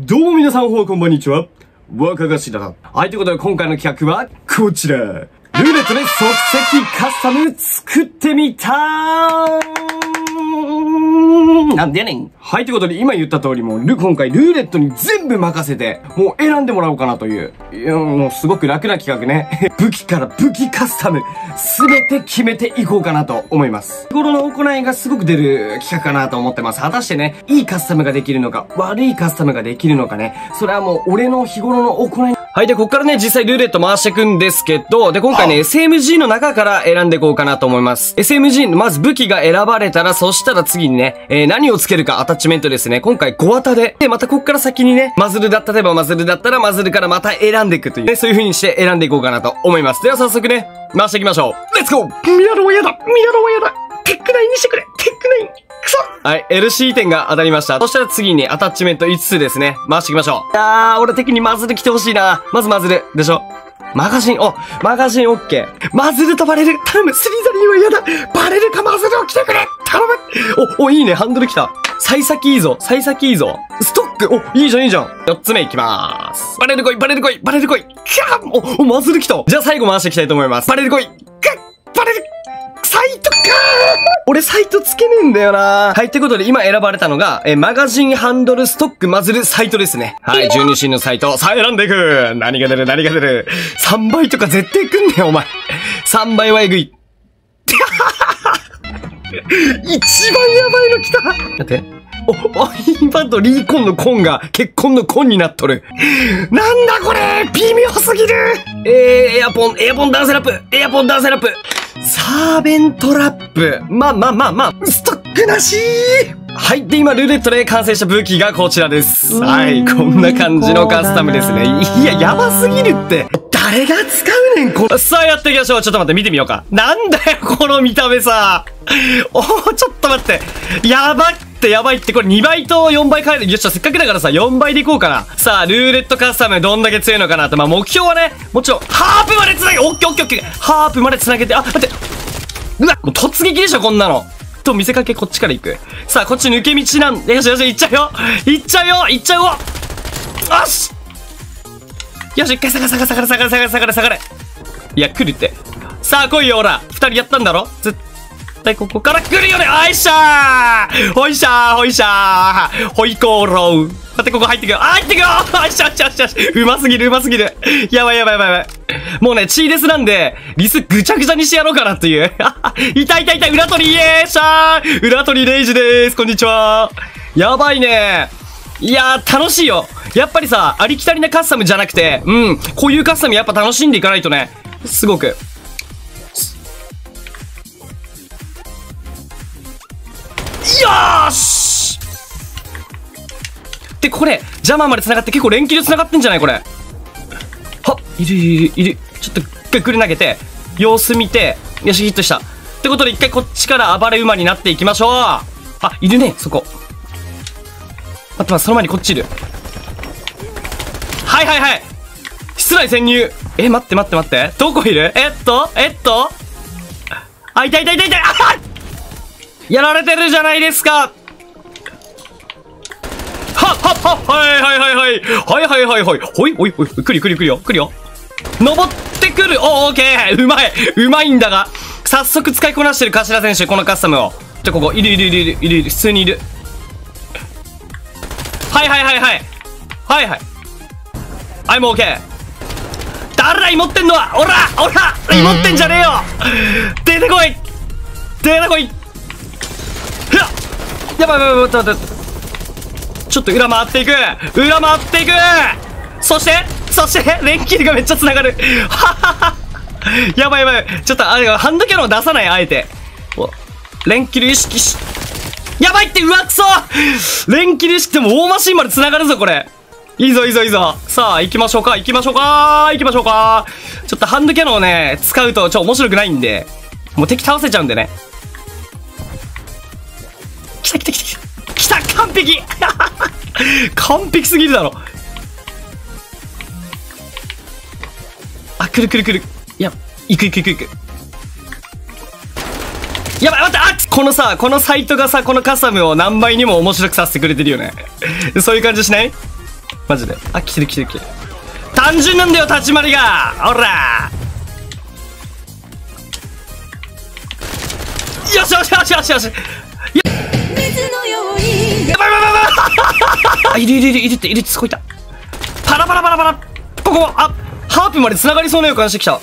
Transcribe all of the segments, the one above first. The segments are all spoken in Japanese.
どうも皆さん、ほうこんばんにちは。若頭だ。はい、ということで今回の企画は、こちら。ルーレットで即席カスタム作ってみたーなんでやねん。はい、ということで今言った通りもう、ル、今回ルーレットに全部任せて、もう選んでもらおうかなという。いや、もうすごく楽な企画ね。武器から武器カスタム、すべて決めていこうかなと思います。日頃の行いがすごく出る企画かなと思ってます。果たしてね、いいカスタムができるのか、悪いカスタムができるのかね、それはもう俺の日頃の行いはい。で、こっからね、実際ルーレット回していくんですけど、で、今回ね、SMG の中から選んでいこうかなと思います。SMG、まず武器が選ばれたら、そしたら次にね、えー何をつけるかアタッチメントですね。今回5型で、で、またこっから先にね、マズルだ、例えばマズルだったらマズルからまた選んでいくという、ね、そういう風にして選んでいこうかなと思います。では早速ね、回していきましょう。レッツゴーミラノはやだミラノはやだテックナインにしてくれテックナインくそはい、LC 点が当たりました。そしたら次に、アタッチメント5つですね。回していきましょう。いやー、俺的にマズル来てほしいな。まずマズル。でしょマガジン、お、マガジンオッケー。マズルとバレル。頼む、スリザリンは嫌だ。バレルかマズルを来てくれ頼む。お、お、いいね、ハンドル来た。幸先いいぞ、幸先いいぞ。ストック、お、いいじゃん、いいじゃん。4つ目いきまーす。バレる来い、バレる来い、バレる来い。キャーお、お、マズル来た。じゃあ最後回していきたいと思います。バレる来い。俺サイトつけねえんだよなはい、ってことで今選ばれたのが、えーマガジンハンドルストックマズルサイトですね。はい、12進のサイト。さあ選んでいく何が出る何が出る ?3 倍とか絶対くんねえ、お前。3倍はえぐい。一番やばいの来た待って。お、お、今とリーコンのコンが結婚のコンになっとる。なんだこれ微妙すぎるえー、エアポン、エアポンダンスラップエアポンダンスラップサーベントラップまあまあまあまあ、ストックなしはい。で、今、ルーレットで完成した武器がこちらです。はい。こんな感じのカスタムですね。いや、やばすぎるって。誰が使うねん、この。さあ、やっていきましょう。ちょっと待って、見てみようか。なんだよ、この見た目さ。おー、ちょっと待って。やばって、やばいって、これ2倍と4倍変える。よっしゃ、せっかくだからさ、4倍でいこうかな。さあ、ルーレットカスタムどんだけ強いのかなって。まあ、目標はね、もちろん、ハープまで繋げ、オッケーオッケーオッケー。ハープまで繋げて、あ、待って。うわ、もう突撃でしょ、こんなの。と、見せかけこっちから行く。さあ、こっち抜け道なん、よしよし、行っちゃうよ行っちゃうよ行っちゃうよよしよし、一回下がれ下がれ下がれ下がれ下がれ下がれ。いや、来るって。さあ、来いよ、ほら。二人やったんだろ？絶対ここから来るよねあいしゃーほいしゃーほいしゃーほいこーろう。待って、ここ入ってくよ。あ、入ってくよあいしゃよしよしよし。うますぎる、うますぎる。やばいやばいやばいやばい。もうね、チーデスなんで、リスぐちゃぐちゃにしてやろうかなっていう。いたいたいた、裏取りイエーシャー裏取りレイジでーす。こんにちは。やばいねいやー、楽しいよ。やっぱりさ、ありきたりなカスタムじゃなくて、うん、こういうカスタムやっぱ楽しんでいかないとね、すごく。よーしで、これ、ジャマーまで繋がって結構連携で繋がってんじゃないこれ。はっ、いるいるいる。ちょっと、一回くり投げて、様子見て、よし、ヒットした。ってことで、一回こっちから暴れ馬になっていきましょう。あ、いるね、そこ。待って待って、その前にこっちいる。はいはいはい室内潜入え、待って待って待って。どこいる？えっと？えっと？あ、いたいたいたいたあやられてるじゃないですか。はっはっはっはいはいはいはい。はいはいはいはい。ほいほいほい。来るよ来るよ来るよ来るよ。登ってくる。おーオーケーうまい。うまいんだが。早速使いこなしてる頭選手このカスタムを。じゃここ。いるいるいるいるいるいる。普通にいる。はいはいはいはい。はいはい。はいもうオーケー誰だ持ってんのは。おらおら持ってんじゃねえよ。出てこい。出てこい。やばいやばいやばい待ってちょっと裏回っていく裏回っていくそしてそして連キルがめっちゃ繋がるはははやばいやばいちょっとあれハンドキャノン出さないあえてお連キル意識しやばいってうわくそ連キル意識でも大マシンまで繋がるぞこれいいぞいいぞいいぞさあ行きましょうか行きましょうか行きましょうかちょっとハンドキャノンをね使うとちょ面白くないんでもう敵倒せちゃうんでね来た来た来た来た完璧完璧すぎるだろあ来る来る来るいや行く行く行く行くやばい待ってあこのさこのサイトがさこのカスタムを何倍にも面白くさせてくれてるよねそういう感じしないマジで。あ、来てる来てる来てる。単純なんだよ、立ち回りがほらよしよしよしよしよしい、るいるいるいるっているってすごいいた。パラパラパラパラここ、あ、ハープまで繋がりそうな予感してきた。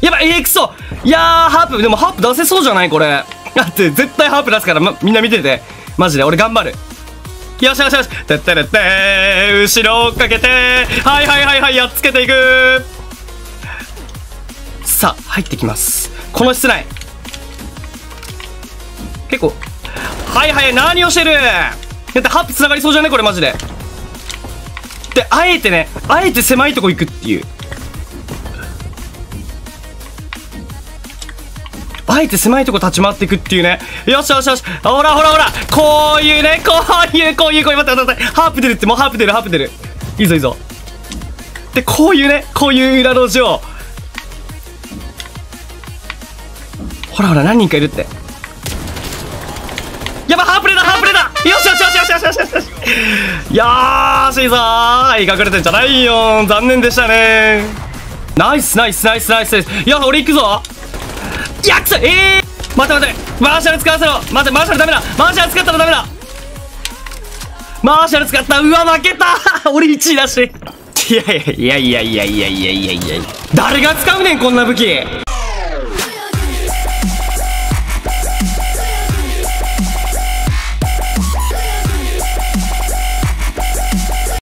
やばい、えー、くそいやー、ハープ、でもハープ出せそうじゃない？これ。だって、絶対ハープ出すから、ま、みんな見てて。マジで、俺頑張る。よしよしよし。てってれって、後ろ追っかけて、はいはいはいはい、やっつけていく。さあ、入ってきます。この室内。結構、はいはい、何をしてる？だってハープ繋がりそうじゃねこれマジで。で、あえてね、あえて狭いとこ行くっていう。あえて狭いとこ立ち回っていくっていうね。よしよしよし。ほらほらほら。こういうね、こういう、こういう、こういう、待って待って待って。ハープ出るって、もうハープ出る、ハープ出る。いいぞいいぞ。で、こういうね、こういう裏路地を。ほらほら、何人かいるって。よしよしよしよしよしよしよしよし。よーしいぞー。隠れてんじゃないよ。残念でしたね。ナイスナイスナイスナイスナイス。いや俺行くぞ。やくそえー、待って待って。マーシャル使わせろ。待ってマーシャルダメだ。マーシャル使ったらダメだ。マーシャル使った。うわ負けた。俺1位だし。いやいやいやいやいやいやいやいやいや。誰が使うねんこんな武器。